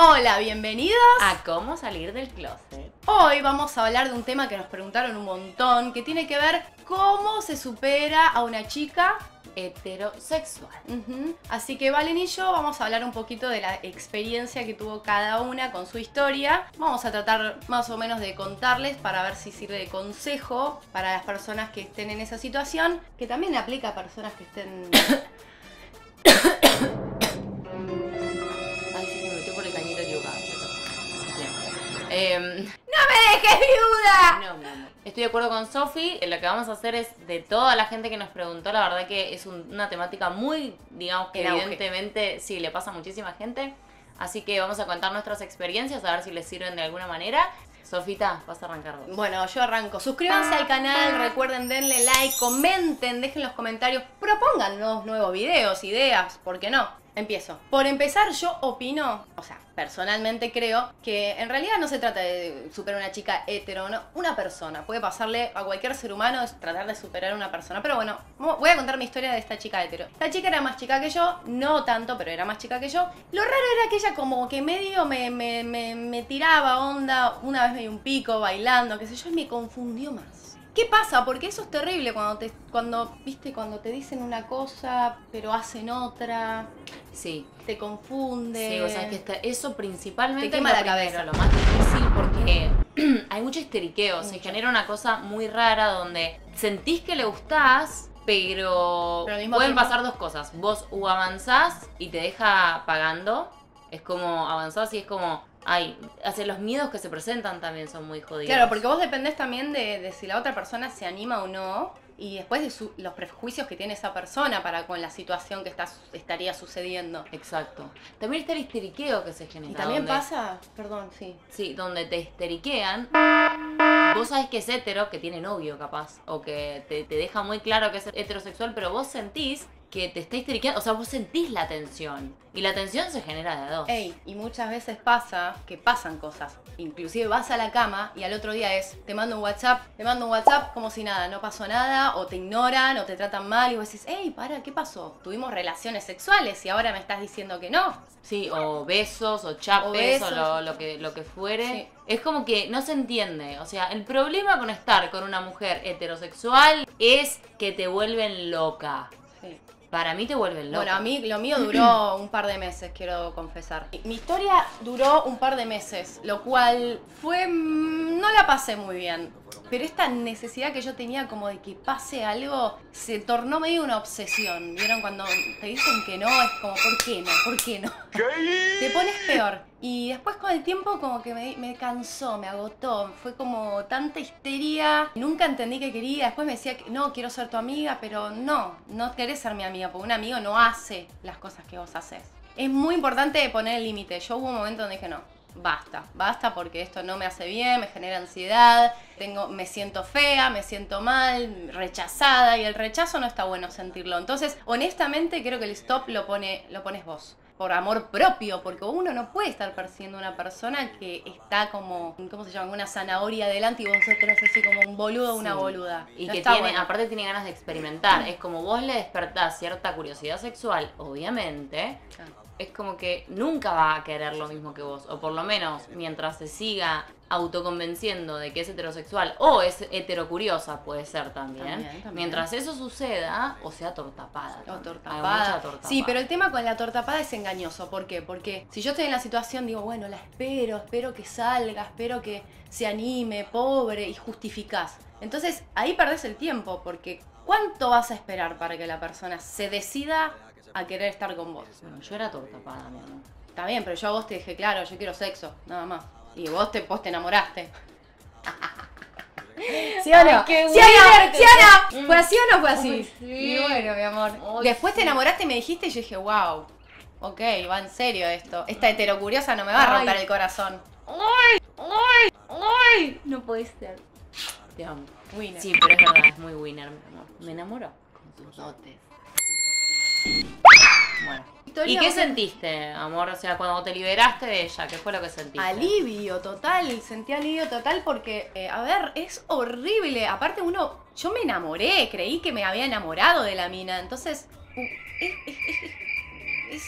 Hola, bienvenidos a cómo salir del closet. Hoy vamos a hablar de un tema que nos preguntaron un montón, que tiene que ver cómo se supera a una chica heterosexual. Así que Valen y yo vamos a hablar un poquito de la experiencia que tuvo cada una con su historia. Vamos a tratar más o menos de contarles para ver si sirve de consejo para las personas que estén en esa situación, que también aplica a personas que estén... Em, ¡No me dejes viuda! no, amor. Estoy de acuerdo con Sofi. Lo que vamos a hacer es de toda la gente que nos preguntó, la verdad que es un- una temática muy, digamos que evidentemente sí le pasa a muchísima gente. Así que vamos a contar nuestras experiencias, a ver si les sirven de alguna manera. Sofita, vas a arrancar vos. Bueno, yo arranco. Suscríbanse al canal, recuerden denle like, comenten, dejen los comentarios, propongan nuevos, nuevos videos, ideas, ¿por qué no? Empiezo. Por empezar, yo opino, o sea, personalmente creo que en realidad no se trata de superar una chica hetero, no, una persona. Puede pasarle a cualquier ser humano tratar de superar a una persona. Pero bueno, voy a contar mi historia de esta chica hetero. Esta chica era más chica que yo, no tanto, pero era más chica que yo. Lo raro era que ella como que medio me, me, me, me tiraba onda, una vez me dio un pico bailando, qué sé yo, y me confundió más. ¿Qué pasa? Porque eso es terrible cuando te, cuando, viste, cuando te dicen una cosa, pero hacen otra, Sí. te confunde. Sí, o sea, que está- eso principalmente Te quema es la cabeza. lo más difícil porque hay mucho histeriqueo, se genera una cosa muy rara donde sentís que le gustás, pero, pueden tiempo- pasar dos cosas. Vos o avanzás y te deja pagando, es como avanzás y es como, ay, hace los miedos que se presentan también son muy jodidos. Claro, porque vos dependés también de, de si la otra persona se anima o no. Y después de su- los prejuicios que tiene esa persona para con la situación que está, estaría sucediendo. Exacto. También está el histeriqueo que se genera. Y también donde- pasa, perdón, sí. Sí, donde te histeriquean. Vos sabés que es hetero, que tiene novio capaz, o que te, te deja muy claro que es heterosexual, pero vos sentís que te está histeriqueando, o sea, vos sentís la tensión. Y la tensión se genera de a dos. Ey, y muchas veces pasa que pasan cosas. Inclusive vas a la cama y al otro día es, te mando un WhatsApp, te mando un WhatsApp como si nada, no pasó nada, o te ignoran, o te tratan mal, y vos decís, ey, para, ¿qué pasó? Tuvimos relaciones sexuales y ahora me estás diciendo que no. Sí, o besos, o chapes, o, besos. lo, lo que, lo que fuere. Sí. Es como que no se entiende. O sea, el problema con estar con una mujer heterosexual es que te vuelven loca. Sí. Para mí te vuelven loca. Bueno, a mí lo mío duró un par de meses, quiero confesar. Mi historia duró un par de meses, lo cual fue... mm, no la pasé muy bien. Pero esta necesidad que yo tenía como de que pase algo se tornó medio una obsesión. ¿Vieron? Cuando te dicen que no, es como, ¿por qué no? ¿Por qué no? Te pones peor. Y después con el tiempo como que me, me cansó, me agotó. Fue como tanta histeria. Nunca entendí qué quería. Después me decía que no, quiero ser tu amiga, pero no, no querés ser mi amiga, porque un amigo no hace las cosas que vos haces. Es muy importante poner el límite. Yo hubo un momento donde dije no. Basta, basta porque esto no me hace bien, me genera ansiedad, tengo, me siento fea, me siento mal, rechazada y el rechazo no está bueno sentirlo. Entonces, honestamente creo que el stop lo pone, lo pones vos por amor propio, porque uno no puede estar persiguiendo a una persona que está como, ¿cómo se llama? Una zanahoria adelante y vosotros así como un boludo o una boluda. Y No que tiene, bueno. aparte tiene ganas de experimentar. Es como vos le despertás cierta curiosidad sexual, obviamente. Claro. Es como que nunca va a querer lo mismo que vos. O por lo menos, mientras se siga autoconvenciendo de que es heterosexual o es heterocuriosa, puede ser también. También, también. Mientras eso suceda, o sea, tortapada. O tortapada. Sí, pero el tema con la tortapada es engañoso. ¿Por qué? Porque si yo estoy en la situación, digo, bueno, la espero, espero que salga, espero que se anime, pobre, y justificás. Entonces ahí perdés el tiempo, porque ¿cuánto vas a esperar para que la persona se decida a querer estar con vos? Bueno, yo era tortapada, mi amor. Está bien, pero yo a vos te dije, claro, yo quiero sexo, nada más. Y vos te, vos te enamoraste. ¿Sí o no? Ay, qué ¿Sí o no? ¿Sí o no? ¿Fue así o no fue así? Sí. Y bueno, mi amor. Ay, Después te enamoraste y me dijiste y yo dije, wow, ok, va en serio esto. Esta heterocuriosa no me va a romper Ay. el corazón. ¡Ay! ¡Ay! ¡Ay! No puede ser. Te amo. Winner. Sí, pero es verdad, es muy winner, mi amor. Me enamoró con tus dotes. Bueno. Historia ¿Y qué sentiste, amor? O sea, cuando te liberaste de ella, ¿qué fue lo que sentiste? Alivio total, sentí alivio total porque, eh, a ver, es horrible. Aparte uno, yo me enamoré, creí que me había enamorado de la mina. Entonces, uh, es, es- es- es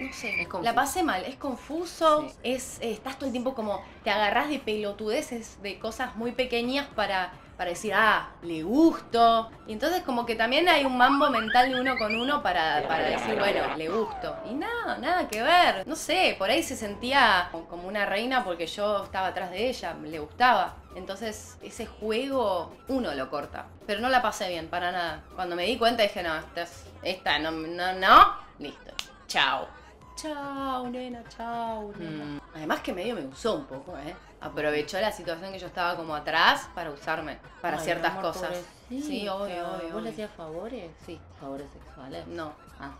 no sé, Es confuso. la pasé mal, es confuso, Sí. es eh, estás todo el tiempo como te agarrás de pelotudeces de cosas muy pequeñas para para decir, ah, le gusto. Y entonces como que también hay un mambo mental de uno con uno para, para decir, bueno, le gusto. Y nada, nada que ver. No sé, por ahí se sentía como una reina porque yo estaba atrás de ella, le gustaba. Entonces ese juego uno lo corta. Pero no la pasé bien, para nada. Cuando me di cuenta dije, no, esta, es- esta no, no, no, listo. Chao. Chao, nena, chao, nena. Mm. Además que medio me usó un poco, ¿eh? Aprovechó la situación que yo estaba como atrás para usarme, para Ay, ciertas amor, cosas. pobrecita. Sí, obvio, obvio. ¿Vos le hacías favores? Sí. ¿Favores sexuales? No. Ah.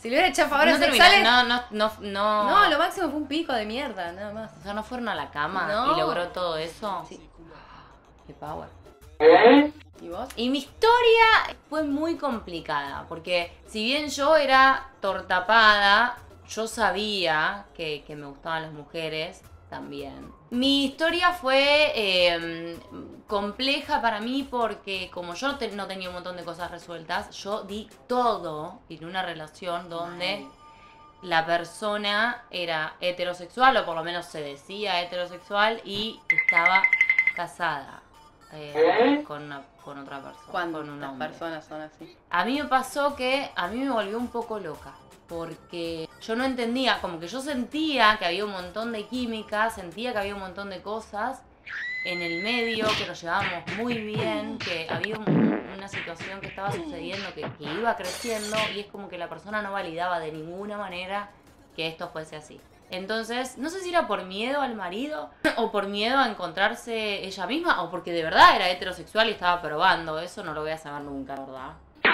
Si le hubiera echado favores no, sexuales... no, no, no, no. No, lo máximo fue un pico de mierda, nada más. O sea, no fueron a la cama No. y logró todo eso. Sí. Qué power. ¿Y vos? Y mi historia fue muy complicada, porque si bien yo era tortapada, yo sabía que, que me gustaban las mujeres también. Mi historia fue eh, compleja para mí porque como yo te- no tenía un montón de cosas resueltas, yo di todo en una relación donde la persona era heterosexual, o por lo menos se decía heterosexual, y estaba casada eh, con, una- con otra persona. Cuando las personas son así. A mí me pasó que a mí me volvió un poco loca. Porque yo no entendía, como que yo sentía que había un montón de química, sentía que había un montón de cosas en el medio, que nos llevábamos muy bien, que había un- una situación que estaba sucediendo, que, que iba creciendo, y es como que la persona no validaba de ninguna manera que esto fuese así. Entonces, no sé si era por miedo al marido o por miedo a encontrarse ella misma o porque de verdad era heterosexual y estaba probando. Eso no lo voy a saber nunca, ¿verdad?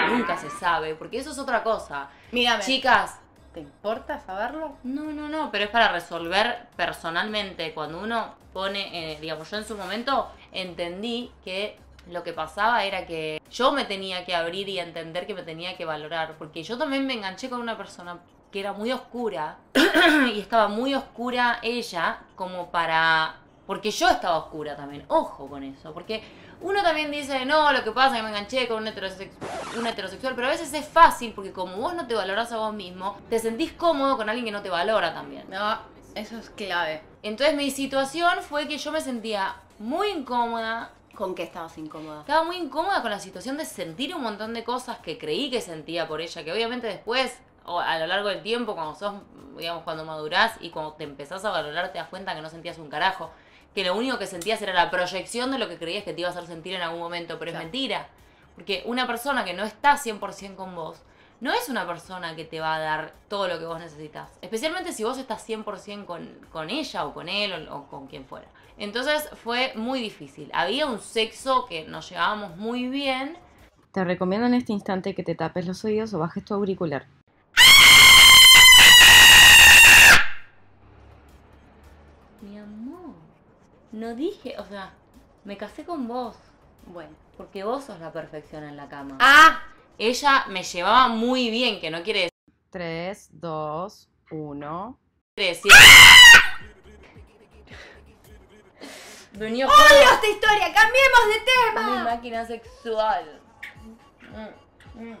Nunca se sabe, porque eso es otra cosa. Mírame. Chicas, ¿Te importa saberlo? no, no, no, pero es para resolver personalmente. Cuando uno pone, eh, digamos, yo en su momento entendí que lo que pasaba era que yo me tenía que abrir y entender que me tenía que valorar. Porque yo también me enganché con una persona que era muy oscura y estaba muy oscura ella como para... Porque yo estaba oscura también, ojo con eso, porque uno también dice, no, lo que pasa es que me enganché con un, heterosex- un heterosexual, pero a veces es fácil porque como vos no te valorás a vos mismo, te sentís cómodo con alguien que no te valora también. No, eso es clave. Entonces mi situación fue que yo me sentía muy incómoda, ¿Con qué estabas incómoda? estaba muy incómoda con la situación de sentir un montón de cosas que creí que sentía por ella, que obviamente después, o a lo largo del tiempo, cuando sos, digamos, cuando madurás y cuando te empezás a valorar, te das cuenta que no sentías un carajo. Que lo único que sentías era la proyección de lo que creías que te iba a hacer sentir en algún momento, pero Claro. es mentira. Porque una persona que no está 100% con vos, no es una persona que te va a dar todo lo que vos necesitas. Especialmente si vos estás 100% con, con ella o con él o, o con quien fuera. Entonces fue muy difícil. Había un sexo que nos llevábamos muy bien. Te recomiendo en este instante que te tapes los oídos o bajes tu auricular. No dije, o sea, me casé con vos. Bueno. Porque vos sos la perfección en la cama. ¡Ah! Ella me llevaba muy bien, que no quiere 3, 2, 1. decir... Venía ¡Odio esta historia! ¡Cambiemos de con mi tema! máquina sexual. Mm, mm,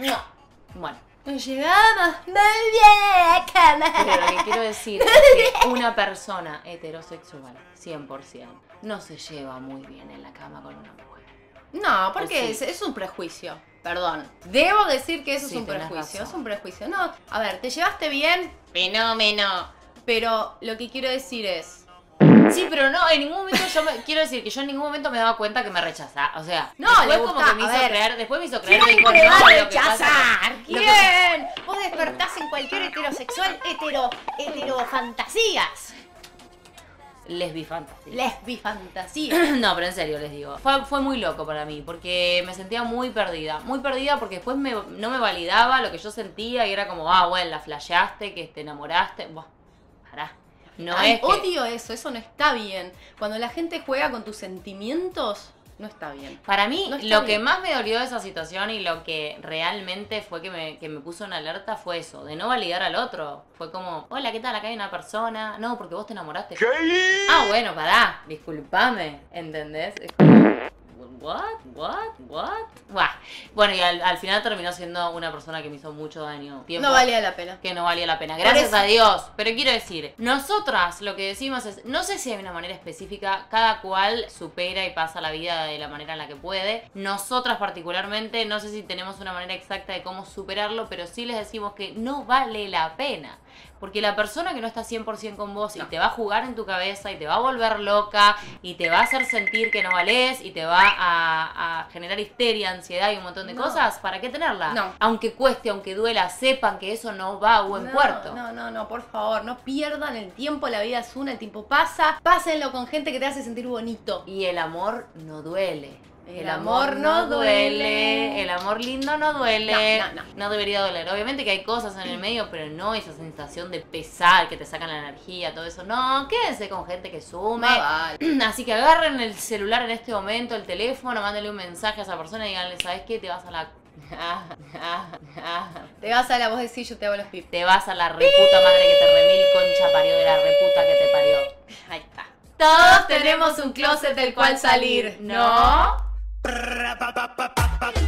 mua. Bueno, Nos llevamos muy bien a la cama. pero lo que quiero decir es que una persona heterosexual, 100%, no se lleva muy bien en la cama con una mujer. No, porque Sí. es, es un prejuicio. Perdón. Debo decir que eso Sí, es un prejuicio. razón. Es un prejuicio. No, a ver, ¿te llevaste bien? Fenómeno. Pero lo que quiero decir es. Sí, pero no, en ningún momento yo me, quiero decir que yo en ningún momento me daba cuenta que me rechazaba. O sea, No, después como que me hizo ver. creer, después me hizo creer ¿Quién dijo, te va no, a lo que pasa- rechazar? que- ¿Quién? Vos despertás en cualquier heterosexual hetero, hetero fantasías. Lesbifantasía. Lesbifantasía. No, pero en serio les digo. Fue, fue muy loco para mí, porque me sentía muy perdida. Muy perdida porque después me- no me validaba lo que yo sentía y era como, ah, bueno, la flasheaste, que te enamoraste. Buah, pará. No Ay, es que- odio eso, eso no está bien. Cuando la gente juega con tus sentimientos, no está bien. Para mí, No lo que más me dolió de esa situación y lo que realmente fue que me, que me puso en alerta fue eso, de no validar al otro. Fue como, hola, ¿qué tal? Acá hay una persona. No, porque vos te enamoraste. Ah, bueno, pará, disculpame, ¿entendés? Es como, ¿what? ¿what? ¿what? Buah. Bueno, y al, al final terminó siendo una persona que me hizo mucho daño. Tiempo No valía la pena. que no valía la pena. Gracias a Dios. Pero quiero decir, nosotras lo que decimos es, no sé si hay una manera específica, cada cual supera y pasa la vida de la manera en la que puede. Nosotras particularmente, no sé si tenemos una manera exacta de cómo superarlo, pero sí les decimos que no vale la pena. Porque la persona que no está 100% con vos y te va a jugar en tu cabeza y te va a volver loca y te va a hacer sentir que no valés y te va a, a generar histeria, ansiedad y un montón de No. cosas, ¿para qué tenerla? No. Aunque cueste, aunque duela, sepan que eso no va a buen no, puerto. No, no, no, por favor, no pierdan el tiempo, la vida es una, el tiempo pasa. Pásenlo con gente que te hace sentir bonito. Y el amor no duele. El amor no duele. El amor lindo no duele. No, no, no. debería doler. Obviamente que hay cosas en el medio, pero no esa sensación de pesar, que te sacan la energía, todo eso. No, quédense con gente que sume. Vale. Así que agarren el celular en este momento, el teléfono, mándenle un mensaje a esa persona y díganle, ¿sabes qué? Te vas a la... Te vas a la voz de sí, yo te hago los pip. Te vas a la reputa madre que te remil concha parió de la reputa que te parió. Ahí está. Todos tenemos un closet del cual salir, ¿no? Brrrr ba ba ba ba